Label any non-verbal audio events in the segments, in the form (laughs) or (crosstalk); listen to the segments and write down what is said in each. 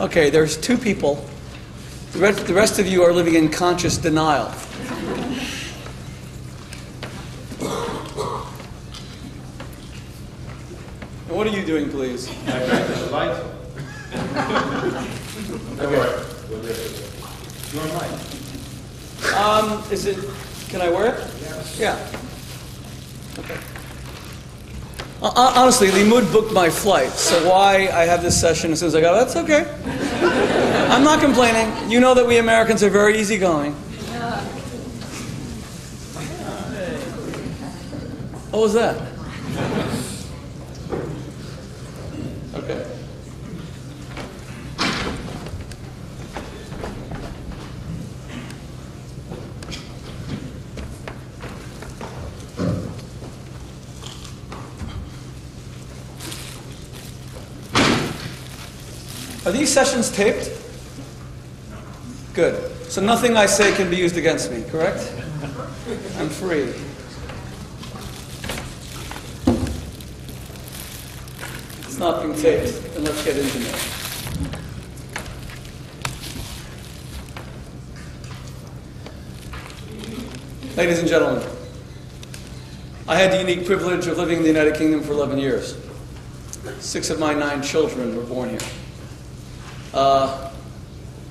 Okay, there's two people. The rest, the rest of you are living in conscious denial. And what are you doing, please? I practice the light. Okay. You're light. Um, is it, can I wear it? Yeah. Okay. Hon- hon- Honestly, Limmud booked my flight, so why I have this session as soon as I got, that's okay. I'm not complaining. You know that we Americans are very easygoing. What was that? Are these sessions taped? Good. So nothing I say can be used against me, correct? I'm free. It's not being taped, then let's get into it. Ladies and gentlemen, I had the unique privilege of living in the United Kingdom for 11 years. Six of my nine children were born here. Uh,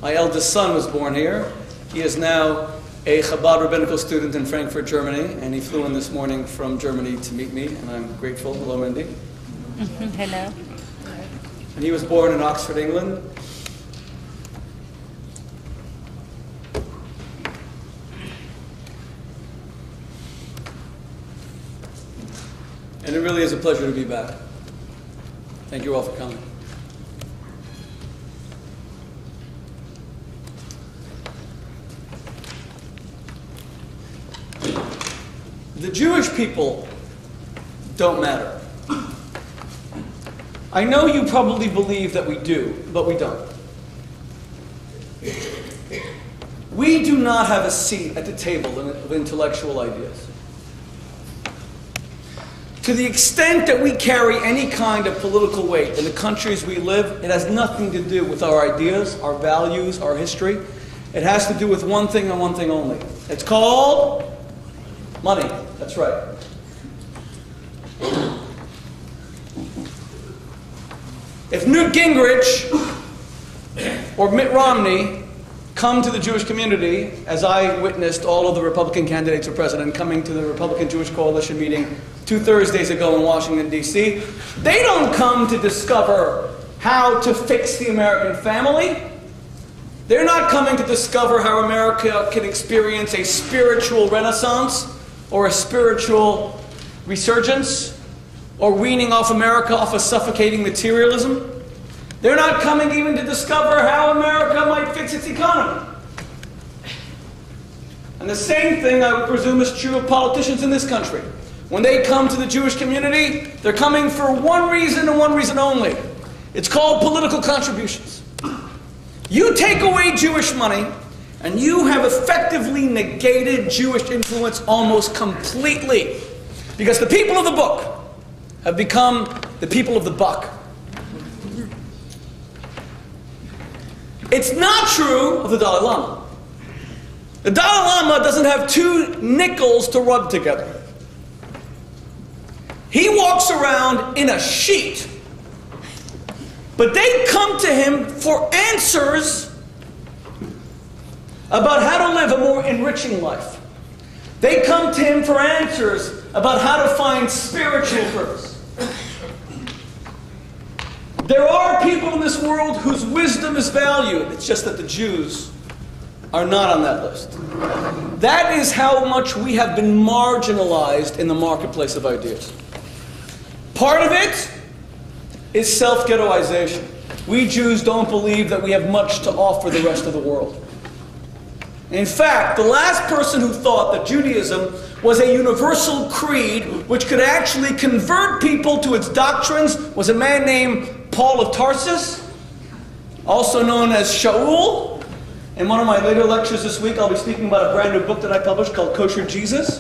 my eldest son was born here. He is now a Chabad rabbinical student in Frankfurt, Germany, and he flew in this morning from Germany to meet me, and I'm grateful. Hello, Mindy. (laughs) Hello. And he was born in Oxford, England. And it really is a pleasure to be back. Thank you all for coming. The Jewish people don't matter. I know you probably believe that we do, but we don't. We do not have a seat at the table of intellectual ideas. To the extent that we carry any kind of political weight in the countries we live, it has nothing to do with our ideas, our values, our history. It has to do with one thing and one thing only. It's called money. That's right. If Newt Gingrich or Mitt Romney come to the Jewish community, as I witnessed all of the Republican candidates for president coming to the Republican Jewish Coalition meeting two Thursdays ago in Washington, D.C., they don't come to discover how to fix the American family. They're not coming to discover how America can experience a spiritual renaissance or a spiritual resurgence or weaning off America off of suffocating materialism. They're not coming even to discover how America might fix its economy. And the same thing, I would presume, is true of politicians in this country. When they come to the Jewish community, they're coming for one reason and one reason only. It's called political contributions. You take away Jewish money, and you have effectively negated Jewish influence almost completely. Because the people of the book have become the people of the buck. It's not true of the Dalai Lama. The Dalai Lama doesn't have two nickels to rub together. He walks around in a sheet. But they come to him for answers about how to live a more enriching life. They come to him for answers about how to find spiritual purpose. There are people in this world whose wisdom is valued. It's just that the Jews are not on that list. That is how much we have been marginalized in the marketplace of ideas. Part of it is self ghettoization. We Jews don't believe that we have much to offer the rest of the world. In fact, the last person who thought that Judaism was a universal creed which could actually convert people to its doctrines was a man named Paul of Tarsus, also known as Shaul. In one of my later lectures this week, I'll be speaking about a brand new book that I published called Kosher Jesus,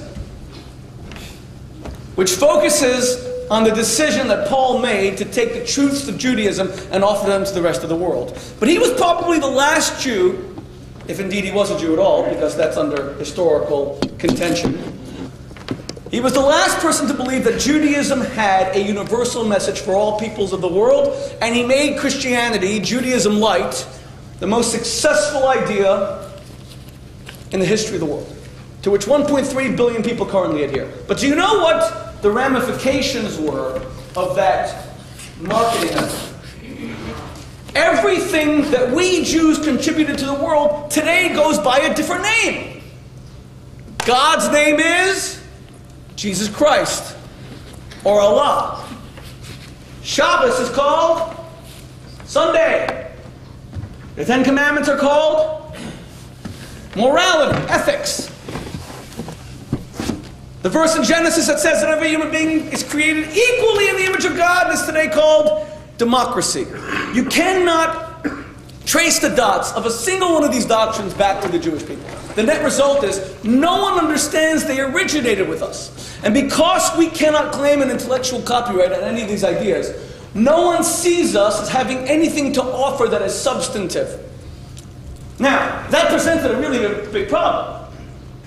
which focuses on the decision that Paul made to take the truths of Judaism and offer them to the rest of the world. But he was probably the last Jew, if indeed he was a Jew at all, because that's under historical contention. He was the last person to believe that Judaism had a universal message for all peoples of the world, and he made Christianity, Judaism light, the most successful idea in the history of the world, to which 1.3 billion people currently adhere. But do you know what the ramifications were of that marketing effort? Everything that we Jews contributed to the world today goes by a different name. God's name is Jesus Christ or Allah. Shabbos is called Sunday. The Ten Commandments are called morality, ethics. The verse in Genesis that says that every human being is created equally in the image of God is today called democracy. You cannot trace the dots of a single one of these doctrines back to the Jewish people. The net result is no one understands they originated with us. And because we cannot claim an intellectual copyright on any of these ideas, no one sees us as having anything to offer that is substantive. Now, that presented a really big problem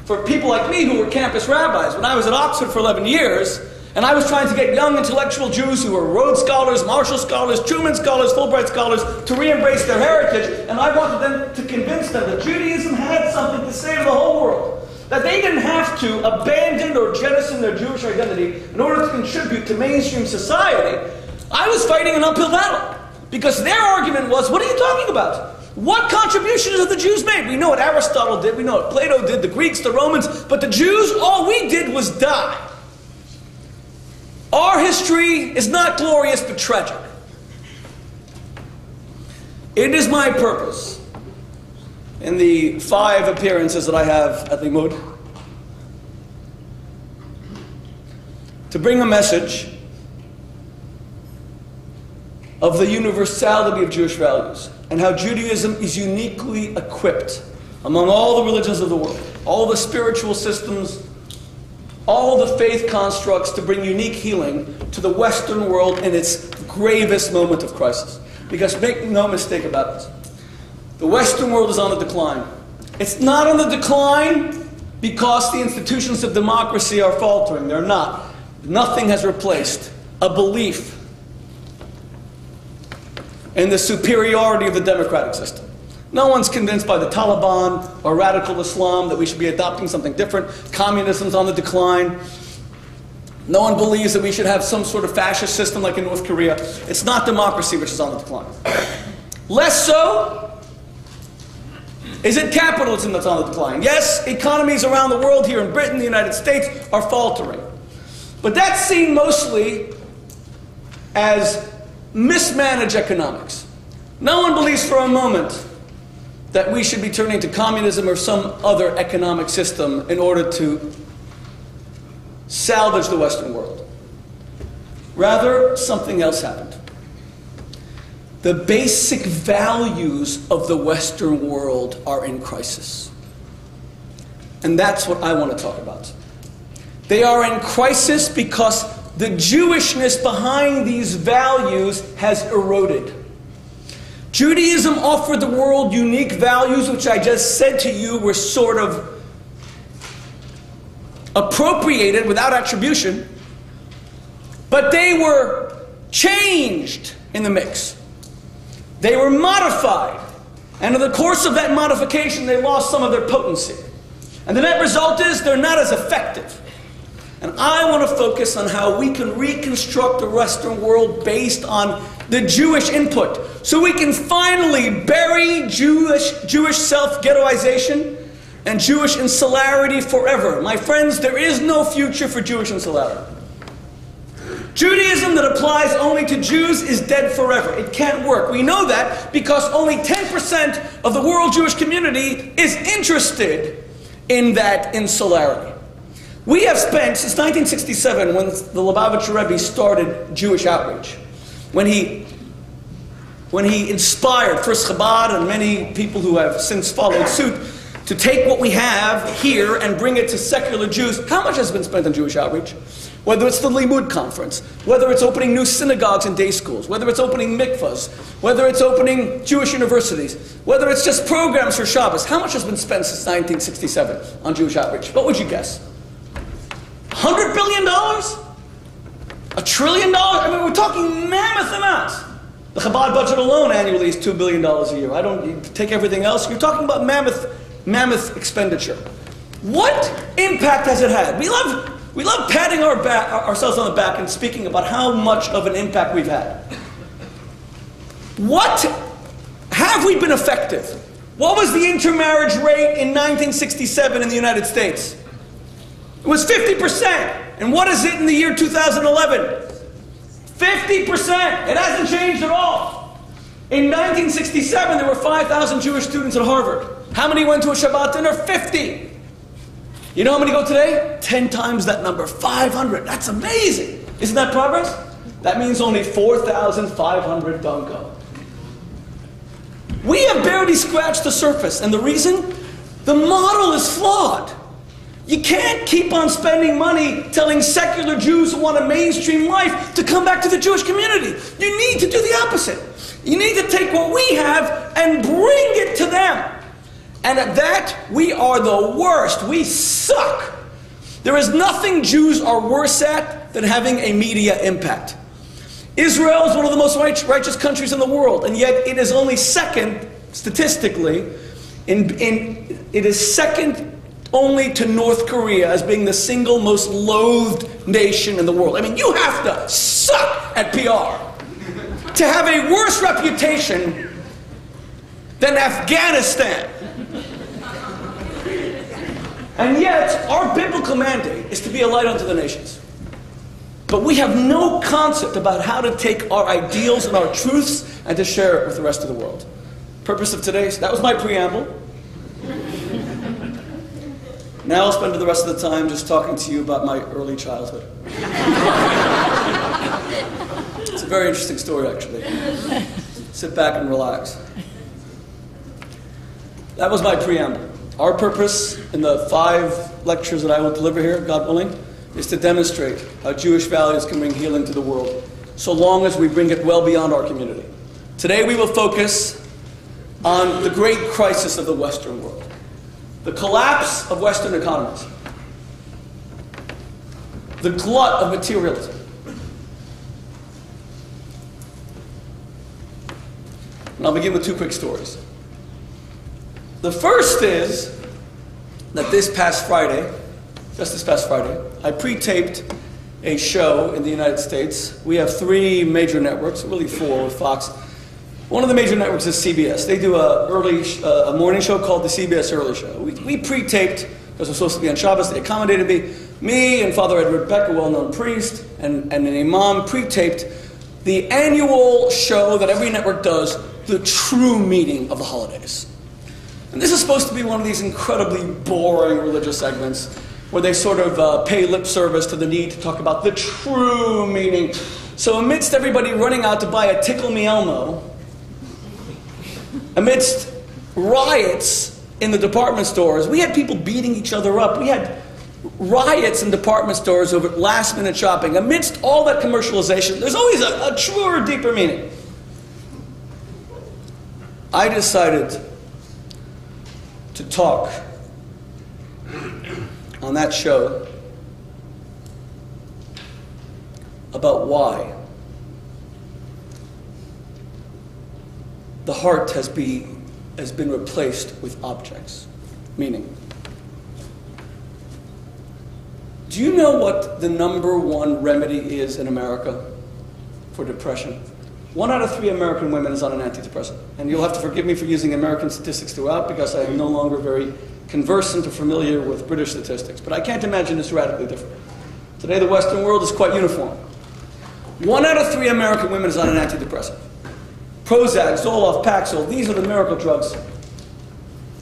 for people like me who were campus rabbis. When I was at Oxford for 11 years, and I was trying to get young intellectual Jews who were Rhodes Scholars, Marshall Scholars, Truman Scholars, Fulbright Scholars to re embrace their heritage, and I wanted them to convince them that Judaism had something to say to the whole world. That they didn't have to abandon or jettison their Jewish identity in order to contribute to mainstream society. I was fighting an uphill battle. Because their argument was, what are you talking about? What contributions have the Jews made? We know what Aristotle did, we know what Plato did, the Greeks, the Romans, but the Jews, all we did was die. Our history is not glorious but tragic. It is my purpose in the five appearances that I have at Limmud to bring a message of the universality of Jewish values and how Judaism is uniquely equipped among all the religions of the world, all the spiritual systems, all the faith constructs to bring unique healing to the Western world in its gravest moment of crisis. Because make no mistake about it, the Western world is on the decline. It's not on the decline because the institutions of democracy are faltering. They're not. Nothing has replaced a belief in the superiority of the democratic system. No one's convinced by the Taliban or radical Islam that we should be adopting something different. Communism's on the decline. No one believes that we should have some sort of fascist system like in North Korea. It's not democracy which is on the decline. Less so is it capitalism that's on the decline. Yes, economies around the world, here in Britain, the United States, are faltering. But that's seen mostly as mismanaged economics. No one believes for a moment that we should be turning to communism or some other economic system in order to salvage the Western world. Rather, something else happened. The basic values of the Western world are in crisis. And that's what I want to talk about. They are in crisis because the Jewishness behind these values has eroded. Judaism offered the world unique values, which I just said to you were sort of appropriated without attribution, but they were changed in the mix. They were modified. And in the course of that modification, they lost some of their potency. And the net result is they're not as effective. And I want to focus on how we can reconstruct the Western world based on the Jewish input. So we can finally bury Jewish, Jewish self ghettoization and Jewish insularity forever. My friends, there is no future for Jewish insularity. Judaism that applies only to Jews is dead forever. It can't work. We know that because only 10% of the world Jewish community is interested in that insularity. We have spent, since 1967, when the Lubavitcher Rebbe started Jewish outreach, when he, when he inspired first Chabad and many people who have since followed suit to take what we have here and bring it to secular Jews. How much has been spent on Jewish outreach? whether it's the Limmud conference, whether it's opening new synagogues and day schools, whether it's opening mikvahs, whether it's opening Jewish universities, whether it's just programs for Shabbos. How much has been spent since 1967 on Jewish outreach? What would you guess? $100 billion? A trillion dollars? I mean, we're talking mammoth amounts. The Chabad budget alone annually is $2 billion a year. I don't take everything else. You're talking about mammoth, mammoth expenditure. What impact has it had? We love, we love patting our back, ourselves on the back and speaking about how much of an impact we've had. What have we been effective? What was the intermarriage rate in 1967 in the United States? It was 50%. And what is it in the year 2011? 50%. It hasn't changed at all. In 1967, there were 5,000 Jewish students at Harvard. How many went to a Shabbat dinner? 50. You know how many go today? 10 times that number, 500. That's amazing. Isn't that progress? That means only 4,500 don't go. We have barely scratched the surface, and the reason? The model is flawed. You can't keep on spending money telling secular Jews who want a mainstream life to come back to the Jewish community. You need to do the opposite. You need to take what we have and bring it to them. And at that, we are the worst. We suck. There is nothing Jews are worse at than having a media impact. Israel is one of the most righteous countries in the world, and yet it is only second, statistically, in, in, it is second only to North Korea as being the single most loathed nation in the world. I mean, you have to suck at PR to have a worse reputation than Afghanistan. And yet, our biblical mandate is to be a light unto the nations. But we have no concept about how to take our ideals and our truths and to share it with the rest of the world. Purpose of today's, that was my preamble. Now I'll spend the rest of the time just talking to you about my early childhood. it's a very interesting story, actually. Sit back and relax. That was my preamble. Our purpose in the five lectures that I will deliver here, God willing, is to demonstrate how Jewish values can bring healing to the world, so long as we bring it well beyond our community. Today we will focus on the great crisis of the Western world the collapse of Western economies, the glut of materialism. And I'll begin with two quick stories. The first is that this past Friday, just this past Friday, I pre taped a show in the United States. We have three major networks, really four with Fox one of the major networks is CBS. They do a early uh, a morning show called the CBS Early Show. We, we pre-taped because we're supposed to be on Shabbos. They accommodated me. Me and Father Edward Beck, a well-known priest, and, and an imam pre-taped the annual show that every network does, the true meaning of the holidays. And this is supposed to be one of these incredibly boring religious segments where they sort of uh, pay lip service to the need to talk about the true meaning. So amidst everybody running out to buy a Tickle Me Elmo, amidst riots in the department stores, we had people beating each other up. We had riots in department stores over last minute shopping. Amidst all that commercialization, there's always a, a truer, deeper meaning. I decided to talk on that show about why the heart has, be, has been replaced with objects. Meaning, do you know what the number one remedy is in America for depression? One out of three American women is on an antidepressant. And you'll have to forgive me for using American statistics throughout because I am no longer very conversant or familiar with British statistics. But I can't imagine it's radically different. Today, the Western world is quite uniform. One out of three American women is on an antidepressant. Prozac, Zoloft, Paxil, these are the miracle drugs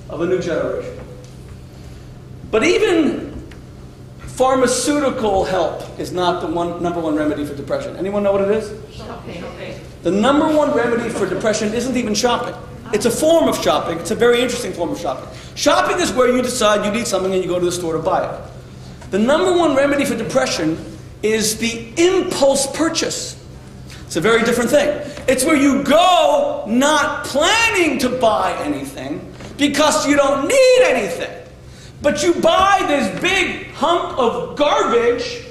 of a new generation. But even pharmaceutical help is not the one, number one remedy for depression. Anyone know what it is? Shopping. The number one remedy for depression isn't even shopping. It's a form of shopping. It's a very interesting form of shopping. Shopping is where you decide you need something and you go to the store to buy it. The number one remedy for depression is the impulse purchase. It's a very different thing. It's where you go not planning to buy anything because you don't need anything. But you buy this big hunk of garbage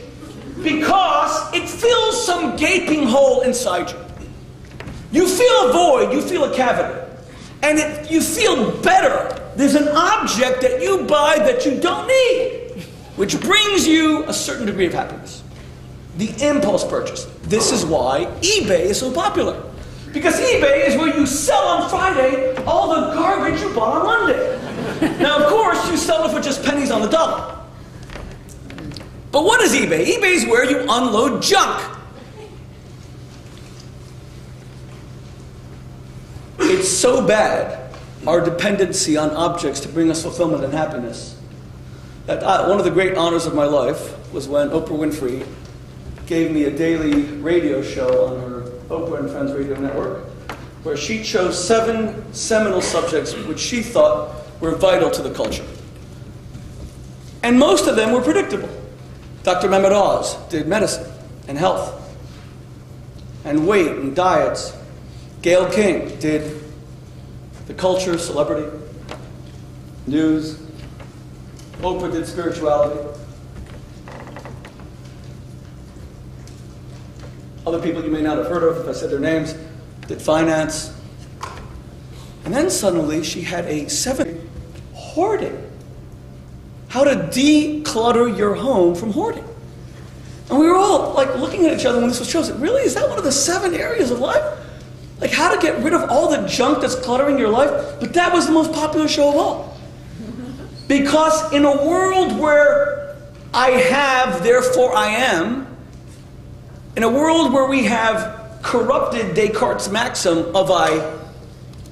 because it fills some gaping hole inside you. You feel a void, you feel a cavity, and it, you feel better. There's an object that you buy that you don't need, which brings you a certain degree of happiness. The impulse purchase. This is why eBay is so popular. Because eBay is where you sell on Friday all the garbage you bought on Monday. (laughs) Now, of course, you sell it for just pennies on the dollar. But what is eBay? eBay is where you unload junk. It's so bad, our dependency on objects to bring us fulfillment and happiness, that I, one of the great honors of my life was when Oprah Winfrey gave me a daily radio show on her Oprah and Friends radio network, where she chose seven seminal subjects which she thought were vital to the culture. And most of them were predictable. Dr. Mehmet Oz did medicine and health and weight and diets. Gayle King did the culture, celebrity, news. Oprah did spirituality. Other people you may not have heard of, if I said their names, did finance. And then suddenly she had a seven hoarding. How to declutter your home from hoarding. And we were all like looking at each other when this was chosen. Really? Is that one of the seven areas of life? Like how to get rid of all the junk that's cluttering your life? But that was the most popular show of all. Because in a world where I have, therefore I am, in a world where we have corrupted Descartes' maxim of I,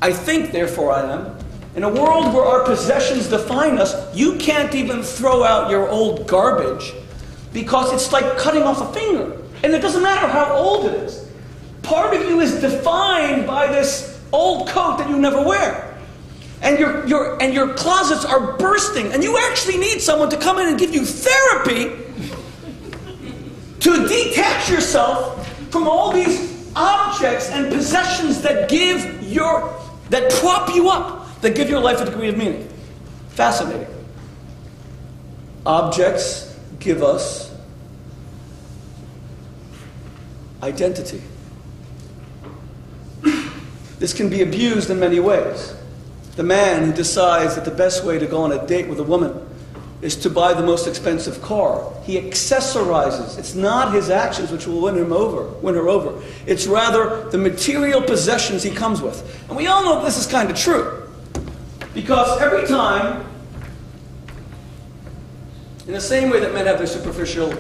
I think, therefore I am, in a world where our possessions define us, you can't even throw out your old garbage because it's like cutting off a finger. And it doesn't matter how old it is. Part of you is defined by this old coat that you never wear. And your, your, and your closets are bursting, and you actually need someone to come in and give you therapy to detach yourself from all these objects and possessions that give your that prop you up, that give your life a degree of meaning. Fascinating. Objects give us identity. This can be abused in many ways. The man who decides that the best way to go on a date with a woman is to buy the most expensive car. He accessorizes. It's not his actions which will win him over, win her over. It's rather the material possessions he comes with. And we all know this is kind of true. Because every time, in the same way that men have their superficial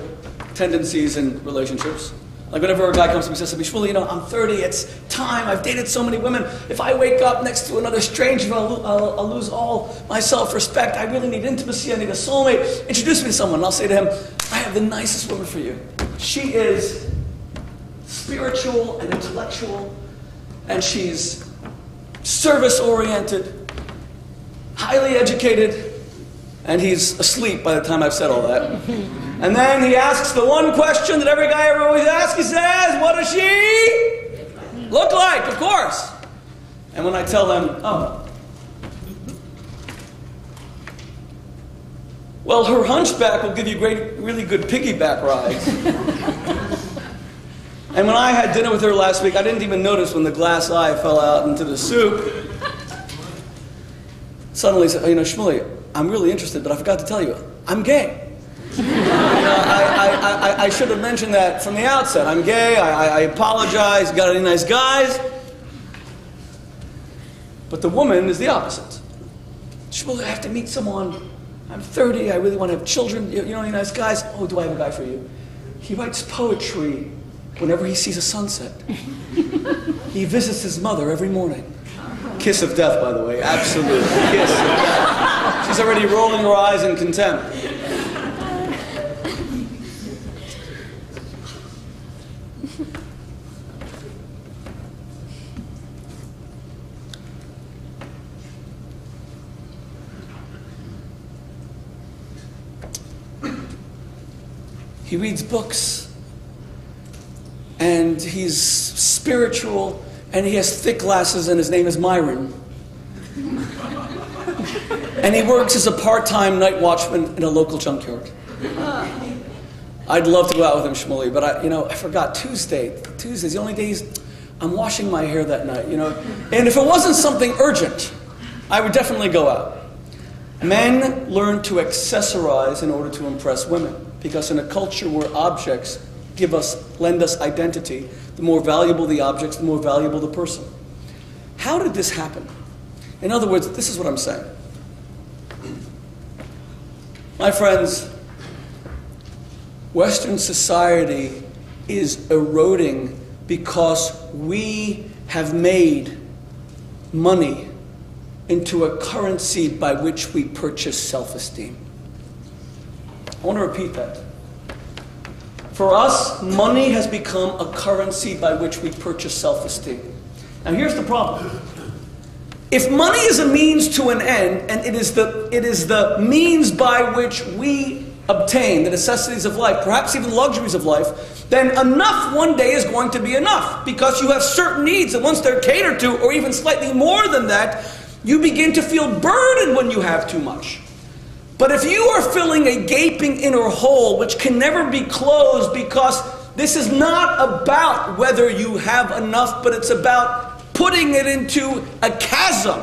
tendencies in relationships, like whenever a guy comes to me and says to me, Shmuley, you know, I'm 30, it's time, I've dated so many women. If I wake up next to another stranger, I'll, I'll, I'll lose all my self-respect. I really need intimacy, I need a soulmate. Introduce me to someone. And I'll say to him, I have the nicest woman for you. She is spiritual and intellectual, and she's service-oriented, highly educated, and he's asleep by the time I've said all that. And then he asks the one question that every guy ever always asks. He says, What does she look like? Of course. And when I tell them, Oh, well, her hunchback will give you great, really good piggyback rides. and when I had dinner with her last week, I didn't even notice when the glass eye fell out into the soup. Suddenly, you know, Shmuley, I'm really interested, but I forgot to tell you, I'm gay. You know, I, I, I, I, should have mentioned that from the outset. I'm gay. I, I apologize. Got any nice guys? But the woman is the opposite. She will have to meet someone. I'm 30. I really want to have children. You, you know any nice guys? Oh, do I have a guy for you? He writes poetry whenever he sees a sunset. he visits his mother every morning. Kiss of death, by the way. Absolute kiss. She's already rolling her eyes in contempt. He reads books and he's spiritual, and he has thick glasses, and his name is Myron. and he works as a part time night watchman in a local junkyard. I'd love to go out with him, Shmuley, but I, you know, I forgot Tuesday. Tuesday's the only days I'm washing my hair that night, you know. And if it wasn't something urgent, I would definitely go out. Men learn to accessorize in order to impress women because in a culture where objects give us, lend us identity, the more valuable the objects, the more valuable the person. How did this happen? In other words, this is what I'm saying. My friends, Western society is eroding because we have made money into a currency by which we purchase self esteem. I want to repeat that. For us, money has become a currency by which we purchase self esteem. Now, here's the problem. If money is a means to an end, and it is the, it is the means by which we obtain the necessities of life, perhaps even luxuries of life, then enough one day is going to be enough because you have certain needs, and once they're catered to, or even slightly more than that, you begin to feel burdened when you have too much. But if you are filling a gaping inner hole which can never be closed because this is not about whether you have enough, but it's about putting it into a chasm,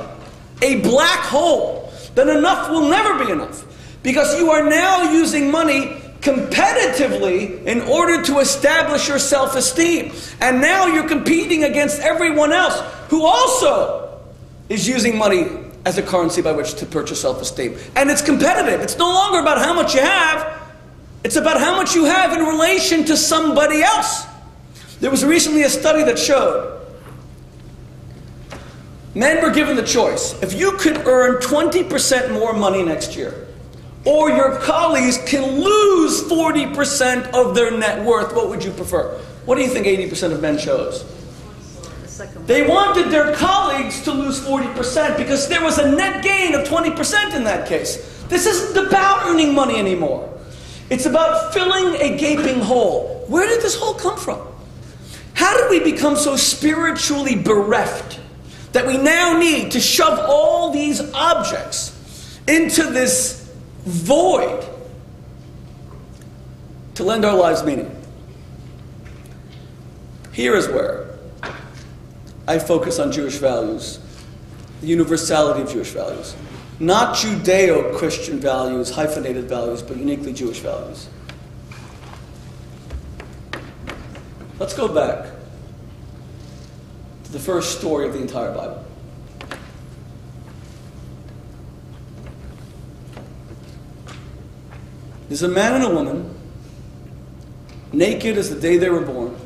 a black hole, then enough will never be enough. Because you are now using money competitively in order to establish your self esteem. And now you're competing against everyone else who also is using money as a currency by which to purchase self esteem. And it's competitive. It's no longer about how much you have, it's about how much you have in relation to somebody else. There was recently a study that showed men were given the choice if you could earn 20% more money next year, or your colleagues can lose 40% of their net worth, what would you prefer? What do you think 80% of men chose? They wanted their colleagues to lose 40% because there was a net gain of 20% in that case. This isn't about earning money anymore. It's about filling a gaping hole. Where did this hole come from? How did we become so spiritually bereft that we now need to shove all these objects into this void to lend our lives meaning? Here is where I focus on Jewish values, the universality of Jewish values. Not Judeo Christian values, hyphenated values, but uniquely Jewish values. Let's go back to the first story of the entire Bible. There's a man and a woman, naked as the day they were born,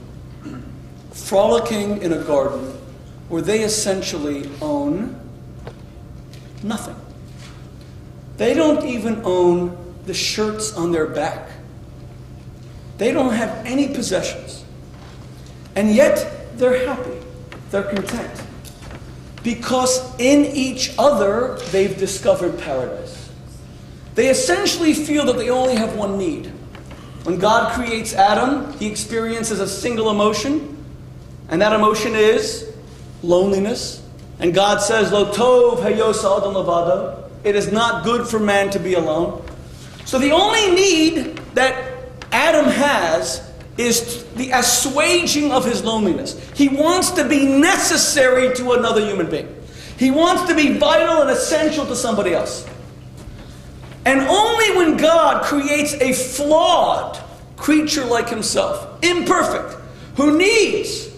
frolicking in a garden where they essentially own nothing. They don't even own the shirts on their back. They don't have any possessions. And yet they're happy. They're content. Because in each other they've discovered paradise. They essentially feel that they only have one need. When God creates Adam, he experiences a single emotion, and that emotion is loneliness. And God says, Lo tov adam levado. It is not good for man to be alone. So the only need that Adam has is the assuaging of his loneliness. He wants to be necessary to another human being. He wants to be vital and essential to somebody else. And only when God creates a flawed creature like himself, imperfect, who needs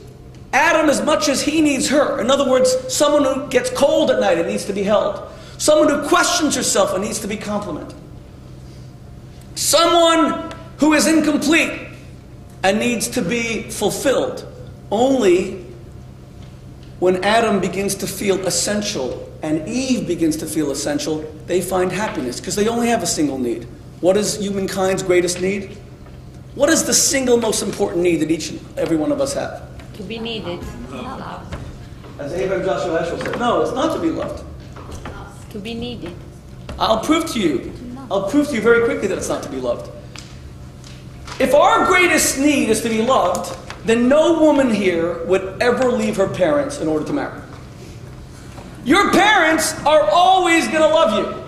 Adam as much as he needs her. In other words, someone who gets cold at night and needs to be held. Someone who questions herself and needs to be complimented. Someone who is incomplete and needs to be fulfilled. Only when Adam begins to feel essential and Eve begins to feel essential, they find happiness because they only have a single need. What is humankind's greatest need? What is the single most important need that each and every one of us have? To be needed. As Abraham Joshua Heschel said, no, it's not to be loved. To be needed. I'll prove to you. I'll prove to you very quickly that it's not to be loved. If our greatest need is to be loved, then no woman here would ever leave her parents in order to marry. Your parents are always going to love you.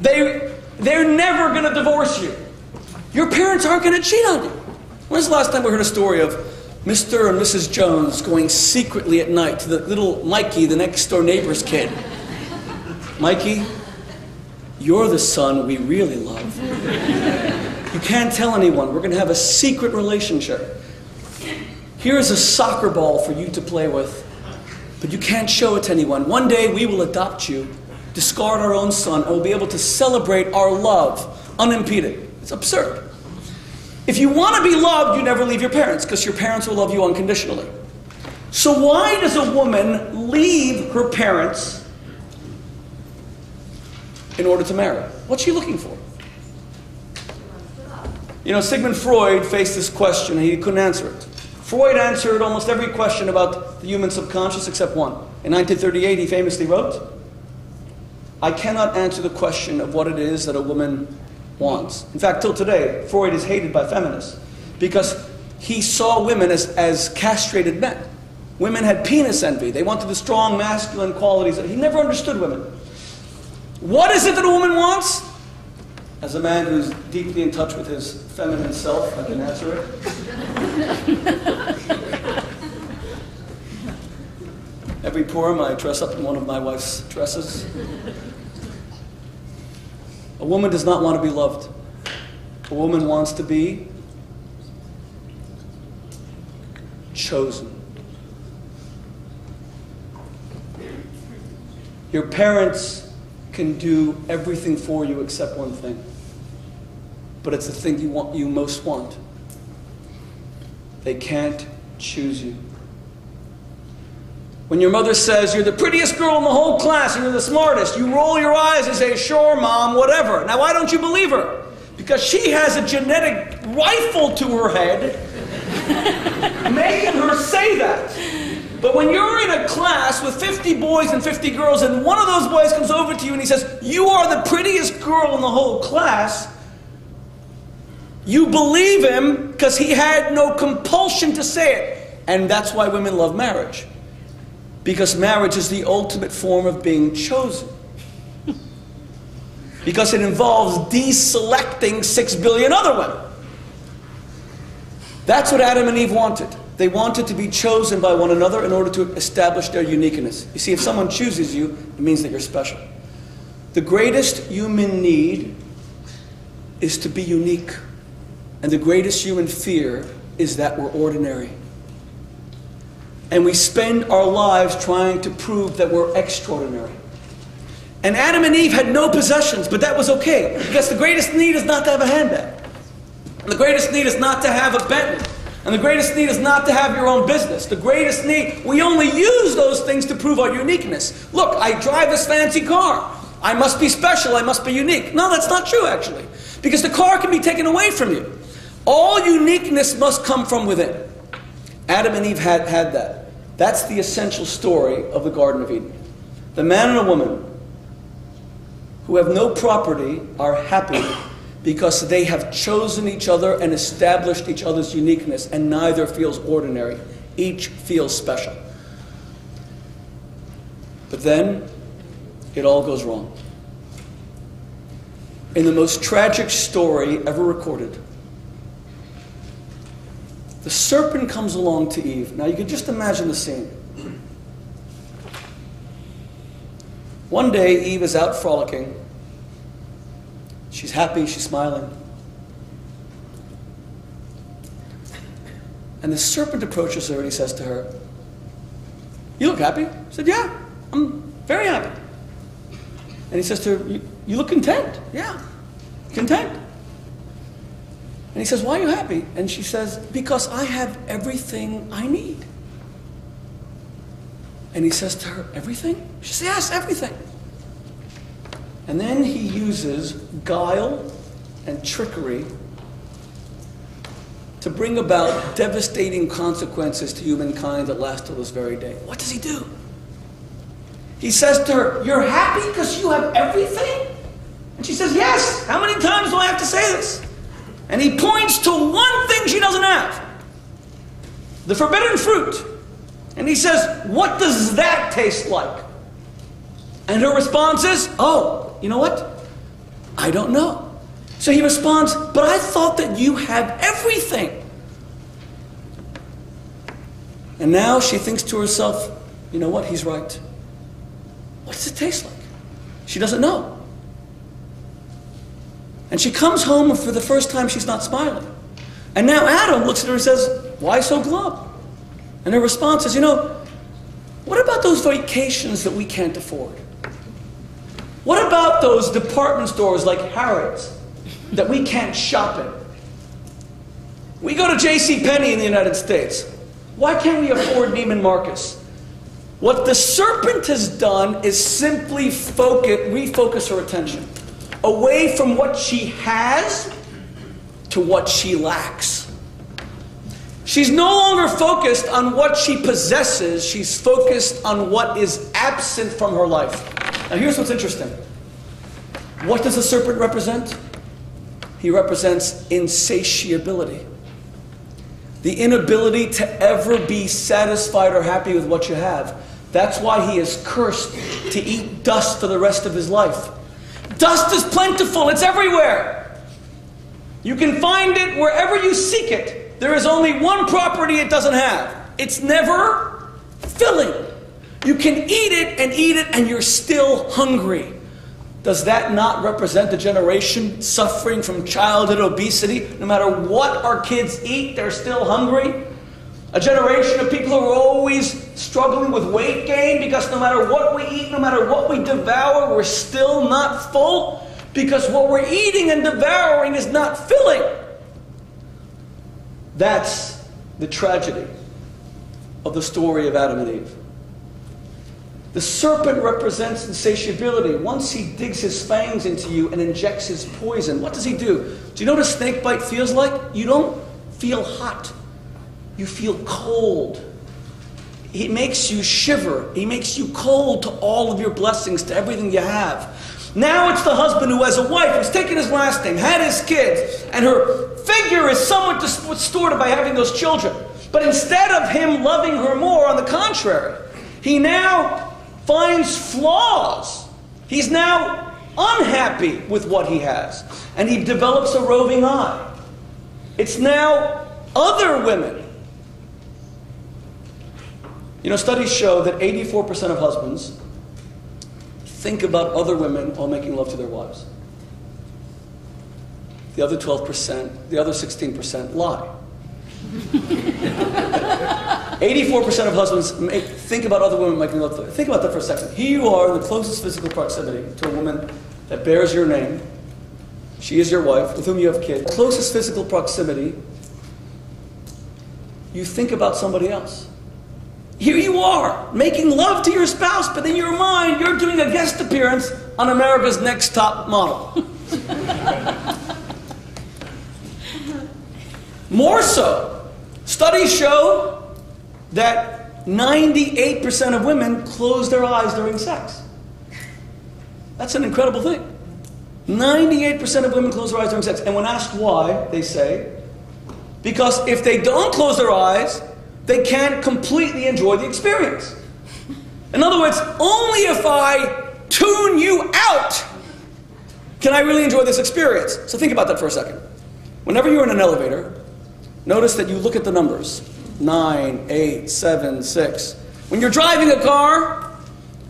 They, they're never going to divorce you. Your parents aren't going to cheat on you. When's the last time we heard a story of Mr. and Mrs. Jones going secretly at night to the little Mikey, the next door neighbor's kid? Mikey, you're the son we really love. You can't tell anyone. We're going to have a secret relationship. Here's a soccer ball for you to play with, but you can't show it to anyone. One day we will adopt you, discard our own son, and we'll be able to celebrate our love unimpeded. It's absurd. If you want to be loved, you never leave your parents because your parents will love you unconditionally. So, why does a woman leave her parents in order to marry? What's she looking for? You know, Sigmund Freud faced this question and he couldn't answer it. Freud answered almost every question about the human subconscious except one. In 1938, he famously wrote, I cannot answer the question of what it is that a woman wants. In fact, till today, Freud is hated by feminists because he saw women as, as castrated men. Women had penis envy. They wanted the strong masculine qualities. He never understood women. What is it that a woman wants? As a man who's deeply in touch with his feminine self, I can answer it. Every Purim, I dress up in one of my wife's dresses. A woman does not want to be loved. A woman wants to be chosen. Your parents can do everything for you except one thing. But it's the thing you want you most want. They can't choose you. When your mother says you're the prettiest girl in the whole class and you're the smartest, you roll your eyes and say, Sure, mom, whatever. Now, why don't you believe her? Because she has a genetic rifle to her head (laughs) making her say that. But when you're in a class with 50 boys and 50 girls, and one of those boys comes over to you and he says, You are the prettiest girl in the whole class, you believe him because he had no compulsion to say it. And that's why women love marriage. Because marriage is the ultimate form of being chosen. because it involves deselecting six billion other women. That's what Adam and Eve wanted. They wanted to be chosen by one another in order to establish their uniqueness. You see, if someone chooses you, it means that you're special. The greatest human need is to be unique. And the greatest human fear is that we're ordinary. And we spend our lives trying to prove that we're extraordinary. And Adam and Eve had no possessions, but that was okay. Because the greatest need is not to have a handbag. The greatest need is not to have a Bentley. And the greatest need is not to have your own business. The greatest need, we only use those things to prove our uniqueness. Look, I drive this fancy car. I must be special. I must be unique. No, that's not true, actually. Because the car can be taken away from you. All uniqueness must come from within. Adam and Eve had, had that. That's the essential story of the Garden of Eden. The man and a woman who have no property are happy because they have chosen each other and established each other's uniqueness, and neither feels ordinary. Each feels special. But then it all goes wrong. In the most tragic story ever recorded, the serpent comes along to Eve. Now you can just imagine the scene. One day, Eve is out frolicking. She's happy, she's smiling. And the serpent approaches her and he says to her, You look happy? She said, Yeah, I'm very happy. And he says to her, You, you look content. Yeah, content. And he says, Why are you happy? And she says, Because I have everything I need. And he says to her, Everything? She says, Yes, everything. And then he uses guile and trickery to bring about devastating consequences to humankind that last till this very day. What does he do? He says to her, You're happy because you have everything? And she says, Yes. How many times do I have to say this? And he points to one thing she doesn't have. the forbidden fruit. And he says, What does that taste like? And her response is, Oh, you know what? I don't know. So he responds, But I thought that you had everything. And now she thinks to herself, You know what? He's right. What does it taste like? She doesn't know. And she comes home, and for the first time, she's not smiling. And now Adam looks at her and says, Why so glum? And her response is, You know, what about those vacations that we can't afford? What about those department stores like Harrods that we can't shop in? We go to J.C. Penney in the United States. Why can't we afford Neiman Marcus? What the serpent has done is simply focus, refocus her attention away from what she has to what she lacks. She's no longer focused on what she possesses, she's focused on what is absent from her life. Now, here's what's interesting what does the serpent represent? He represents insatiability. The inability to ever be satisfied or happy with what you have. That's why he is cursed to eat dust for the rest of his life. Dust is plentiful, it's everywhere. You can find it wherever you seek it. There is only one property it doesn't have it's never filling. You can eat it and eat it, and you're still hungry. Does that not represent a generation suffering from childhood obesity? No matter what our kids eat, they're still hungry. A generation of people who are always struggling with weight gain because no matter what we eat, no matter what we devour, we're still not full because what we're eating and devouring is not filling. That's the tragedy of the story of Adam and Eve. The serpent represents insatiability. Once he digs his fangs into you and injects his poison, what does he do? Do you know what a snake bite feels like? You don't feel hot, you feel cold. He makes you shiver. He makes you cold to all of your blessings, to everything you have. Now it's the husband who has a wife who's taken his last name, had his kids, and her figure is somewhat distorted by having those children. But instead of him loving her more, on the contrary, he now finds flaws. He's now unhappy with what he has. And he develops a roving eye. It's now other women. You know, studies show that 84% of husbands think about other women while making love to their wives. The other 12%, the other 16% lie. (laughs) 84% of husbands make, think about other women making love to them. Think about that for a second. Here you are in the closest physical proximity to a woman that bears your name. She is your wife, with whom you have kids. Closest physical proximity, you think about somebody else. Here you are, making love to your spouse, but in your mind, you're doing a guest appearance on America's Next Top Model. (laughs) More so, studies show that 98% of women close their eyes during sex. That's an incredible thing. 98% of women close their eyes during sex. And when asked why, they say, because if they don't close their eyes, they can't completely enjoy the experience. In other words, only if I tune you out can I really enjoy this experience. So think about that for a second. Whenever you're in an elevator, notice that you look at the numbers nine, eight, seven, six. When you're driving a car,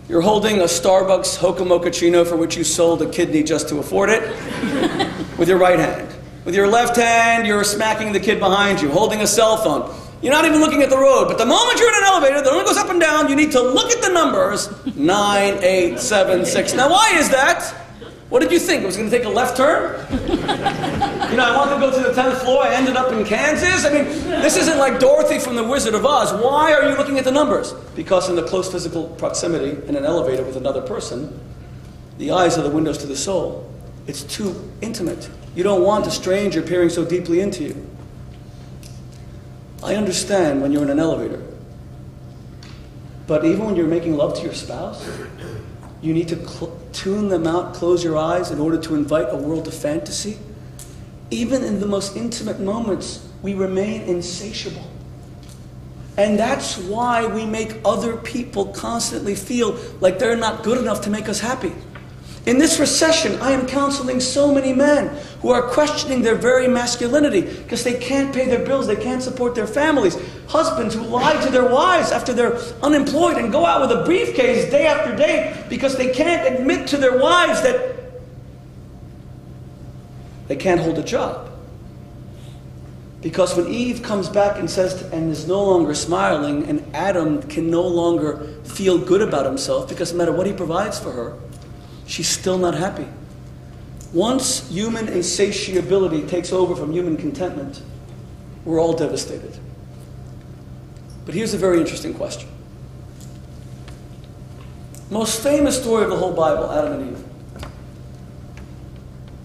you're holding a Starbucks Hoka Mochaccino for which you sold a kidney just to afford it (laughs) with your right hand. With your left hand, you're smacking the kid behind you, holding a cell phone. You're not even looking at the road, but the moment you're in an elevator, the only goes up and down, you need to look at the numbers nine, eight, seven, six. Now, why is that? What did you think? It was going to take a left turn? (laughs) you know, I wanted to go to the 10th floor. I ended up in Kansas. I mean, this isn't like Dorothy from The Wizard of Oz. Why are you looking at the numbers? Because in the close physical proximity in an elevator with another person, the eyes are the windows to the soul. It's too intimate. You don't want a stranger peering so deeply into you. I understand when you're in an elevator. But even when you're making love to your spouse, you need to cl- tune them out, close your eyes in order to invite a world of fantasy. Even in the most intimate moments, we remain insatiable. And that's why we make other people constantly feel like they're not good enough to make us happy. In this recession, I am counseling so many men who are questioning their very masculinity because they can't pay their bills, they can't support their families. Husbands who lie to their wives after they're unemployed and go out with a briefcase day after day because they can't admit to their wives that they can't hold a job. Because when Eve comes back and says, and is no longer smiling, and Adam can no longer feel good about himself because no matter what he provides for her, she's still not happy. Once human insatiability takes over from human contentment, we're all devastated. But here's a very interesting question. Most famous story of the whole Bible, Adam and Eve.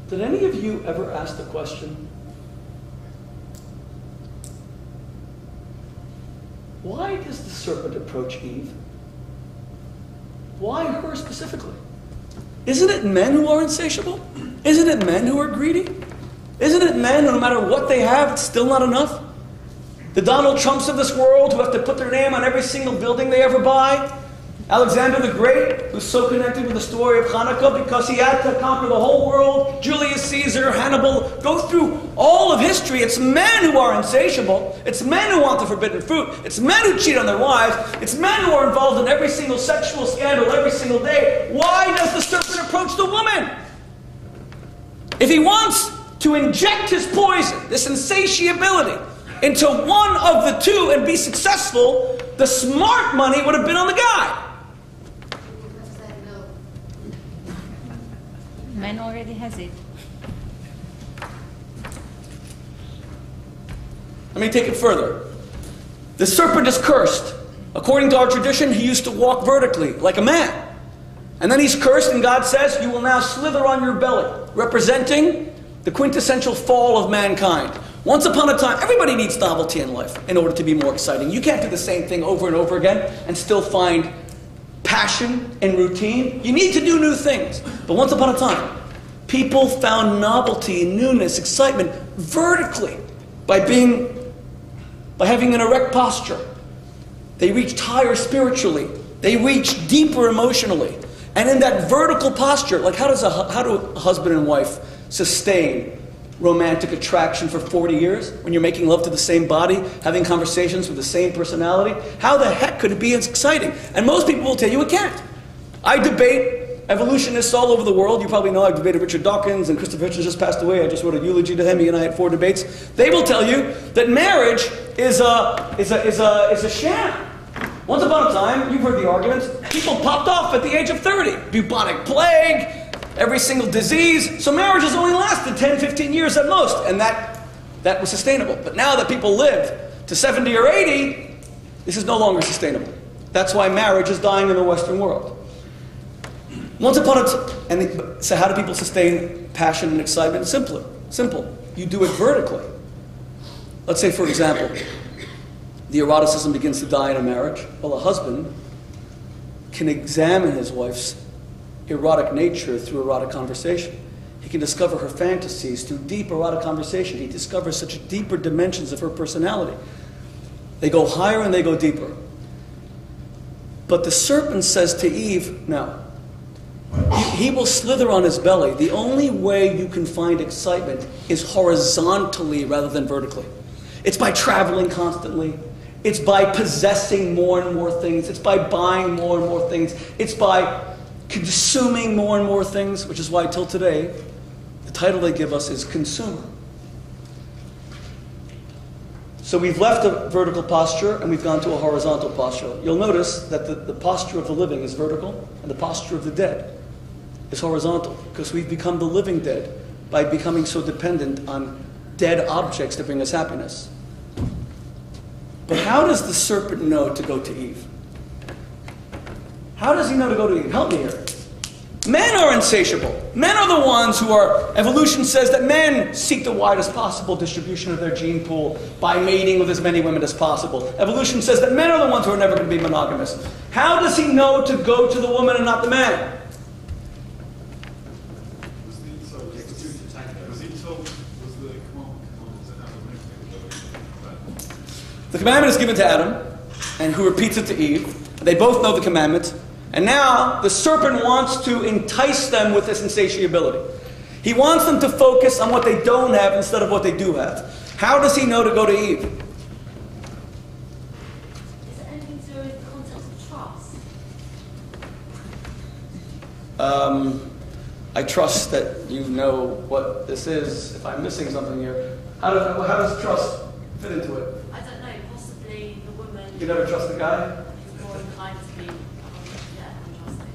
Did any of you ever ask the question, why does the serpent approach Eve? Why her specifically? Isn't it men who are insatiable? Isn't it men who are greedy? Isn't it men who, no matter what they have, it's still not enough? The Donald Trumps of this world who have to put their name on every single building they ever buy? Alexander the Great, was so connected with the story of Hanukkah because he had to conquer the whole world, Julius Caesar, Hannibal, go through all of history. It's men who are insatiable. It's men who want the forbidden fruit. It's men who cheat on their wives. It's men who are involved in every single sexual scandal every single day. Why does the serpent approach the woman? If he wants to inject his poison, this insatiability, into one of the two and be successful, the smart money would have been on the guy. Already has it. Let me take it further. The serpent is cursed. According to our tradition, he used to walk vertically like a man. And then he's cursed, and God says, You will now slither on your belly, representing the quintessential fall of mankind. Once upon a time, everybody needs novelty in life in order to be more exciting. You can't do the same thing over and over again and still find passion and routine. You need to do new things. But once upon a time, people found novelty, newness, excitement vertically by being by having an erect posture. They reached higher spiritually. They reached deeper emotionally. And in that vertical posture, like how does a how do a husband and wife sustain romantic attraction for 40 years when you're making love to the same body, having conversations with the same personality? How the heck could it be as exciting? And most people will tell you it can't. I debate evolutionists all over the world. You probably know I've debated Richard Dawkins and Christopher Hitchens just passed away. I just wrote a eulogy to him. He and I had four debates. They will tell you that marriage is a, is a, is a, is a sham. Once upon a time, you've heard the arguments, people popped off at the age of 30. Bubonic plague, every single disease. So marriages only lasted 10, 15 years at most, and that, that was sustainable. But now that people live to 70 or 80, this is no longer sustainable. That's why marriage is dying in the Western world. Once upon a time, so how do people sustain passion and excitement? Simpler, simple. You do it vertically. Let's say, for example, the eroticism begins to die in a marriage. Well, a husband can examine his wife's erotic nature through erotic conversation. He can discover her fantasies through deep erotic conversation. He discovers such deeper dimensions of her personality. They go higher and they go deeper. But the serpent says to Eve, no. He, he will slither on his belly. The only way you can find excitement is horizontally rather than vertically. It's by traveling constantly. It's by possessing more and more things. It's by buying more and more things. It's by consuming more and more things, which is why, till today, the title they give us is consumer. So we've left a vertical posture and we've gone to a horizontal posture. You'll notice that the, the posture of the living is vertical and the posture of the dead is horizontal because we've become the living dead by becoming so dependent on dead objects to bring us happiness. But how does the serpent know to go to Eve? How does he know to go to Eve? Help me here. Men are insatiable. Men are the ones who are, evolution says that men seek the widest possible distribution of their gene pool by mating with as many women as possible. Evolution says that men are the ones who are never going to be monogamous. How does he know to go to the woman and not the man? Was the, sorry, was the, was he told, was the command, command to Adam The commandment is given to Adam. and who repeats it to Eve. They both know the commandment. And now the serpent wants to entice them with this insatiability. He wants them to focus on what they don't have instead of what they do have. How does he know to go to Eve? Is it anything to do with the concept of trust? Um, I trust that you know what this is. If I'm missing something here, how does, how does trust fit into it? I don't know, possibly the woman You never trust the guy? is more inclined to be um, yeah, untrusting.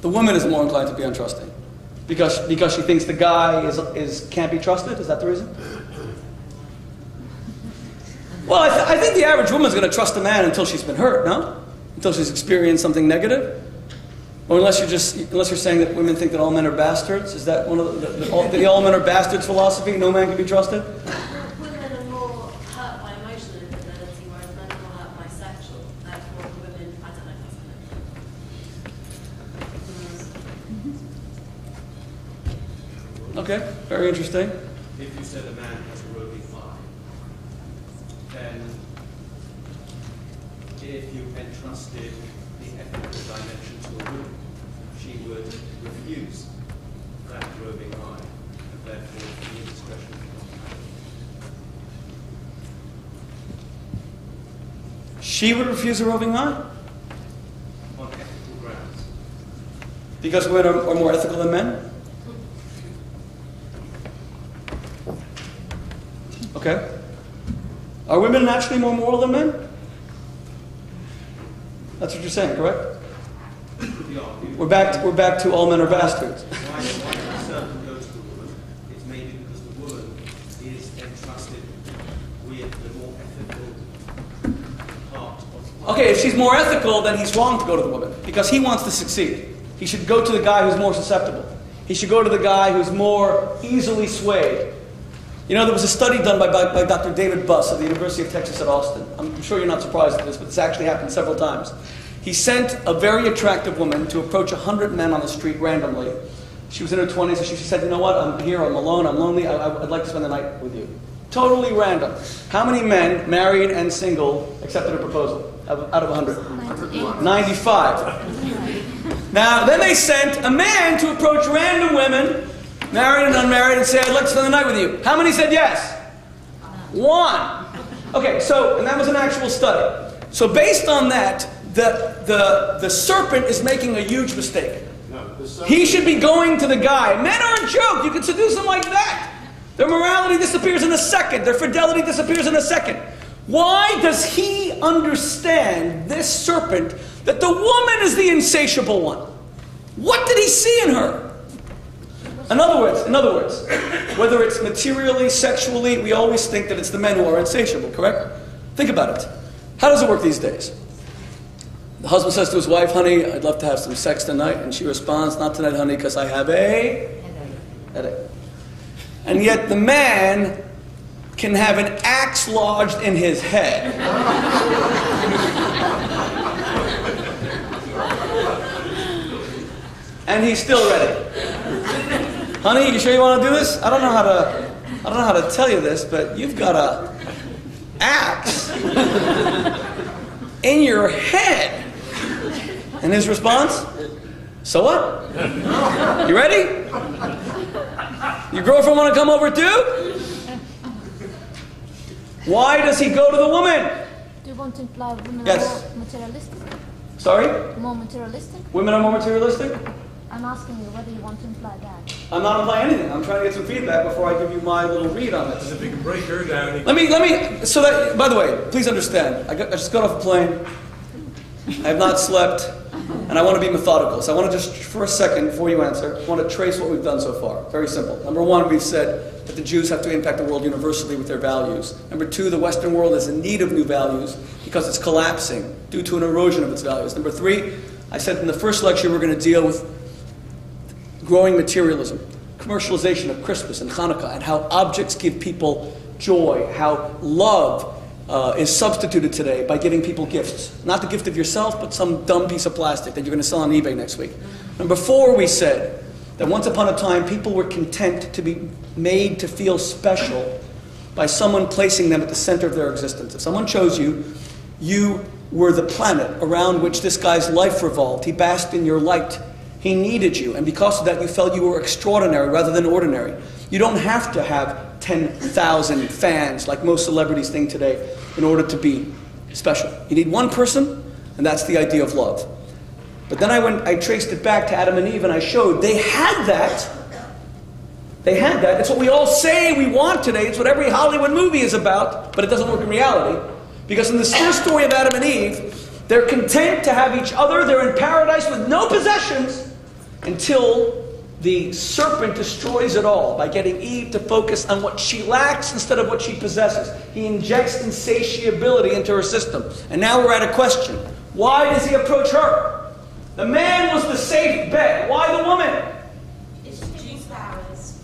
The woman is more inclined to be untrusting because, because she thinks the guy is, is, can't be trusted. Is that the reason? Well, I, th- I think the average woman's going to trust a man until she's been hurt, no? Until she's experienced something negative? Or unless you're just unless you're saying that women think that all men are bastards? Is that one of the, the, all, the all men are bastards philosophy? No man can be trusted? Well, women are more hurt by emotional infidelity, whereas men are more hurt by sexual. Therefore, women, I don't know if that's Okay, very interesting. If you said a man has a roving eye, then if you entrusted the ethical dimension to a woman, she would refuse that roving eye, and therefore the indiscretion would not happen. She would refuse a roving eye on ethical grounds. because women are more ethical than men. Okay. Are women naturally more moral than men? That's what you're saying, correct? Could be argued. We're back. To, we're back to all men are bastards. Why, why does the serpent go to the woman? It's maybe because the woman is entrusted with the more ethical part Okay, if she's more ethical, then he's wrong to go to the woman because he wants to succeed. He should go to the guy who's more susceptible. He should go to the guy who's more easily swayed. You know, there was a study done by, by, by Dr. David Buss of the University of Texas at Austin. I'm sure you're not surprised at this, but this actually happened several times. He sent a very attractive woman to approach 100 men on the street randomly. She was in her 20s, and she said, You know what? I'm here, I'm alone, I'm lonely, I, I'd like to spend the night with you. Totally random. How many men, married and single, accepted her proposal out of out of 100? 95. Now, then they sent a man to approach random women, married and unmarried, and say, I'd like to spend the night with you. How many said yes? One. Okay, so, and that was an actual study. So, based on that, the, the, the serpent is making a huge mistake. No, He should be going to the guy. Men are a joke. You can seduce them like that. Their morality disappears in a second, their fidelity disappears in a second. Why does he understand, this serpent, that the woman is the insatiable one? What did he see in her? In other words, in other words, whether it's materially, sexually, we always think that it's the men who are insatiable, correct? Think about it. How does it work these days? The husband says to his wife, honey, I'd love to have some sex tonight. And she responds, not tonight, honey, because I have a headache. And yet the man can have an axe lodged in his head. and he's still ready. Honey, you sure you want to do this? I don't know how to I don't know how to tell you this, but you've got a axe (laughs) in your head. And his response? So what? You ready? Your girlfriend want to come over too? Why does he go to the woman? Do you want to imply women Yes. are more materialistic? Sorry? More materialistic? Women are more materialistic? I'm asking you whether you want to imply that. I'm not implying anything. I'm trying to get some feedback before I give you my little read on this. if we can break her down, Let me, let me, so that, by the way, please understand, I, got, I just got off a plane, I have not slept, and I want to be methodical. So I want to just, for a second, before you answer, I want to trace what we've done so far. Very simple. Number one, we've said that the Jews have to impact the world universally with their values. Number two, the Western world is in need of new values because it's collapsing due to an erosion of its values. Number three, I said in the first lecture we're going to deal with growing materialism, commercialization of Christmas and Hanukkah, and how objects give people joy, how love uh, is substituted today by giving people gifts. Not the gift of yourself, but some dumb piece of plastic that you're going to sell on eBay next week. Number four, we said that once upon a time people were content to be made to feel special by someone placing them at the center of their existence. If someone chose you, you were the planet around which this guy's life revolved. He basked in your light. He needed you, and because of that, you felt you were extraordinary rather than ordinary. You don't have to have 10,000 fans like most celebrities think today in order to be special. You need one person, and that's the idea of love. But then I went, I traced it back to Adam and Eve, and I showed they had that. They had that. It's what we all say we want today. It's what every Hollywood movie is about, but it doesn't work in reality. Because in first story of Adam and Eve, they're content to have each other. They're in paradise with no possessions until the serpent destroys it all by getting Eve to focus on what she lacks instead of what she possesses. He injects insatiability into her system. And now we're at a question. Why does he approach her? The man was the safe bet. Why the woman? It's Juice powers.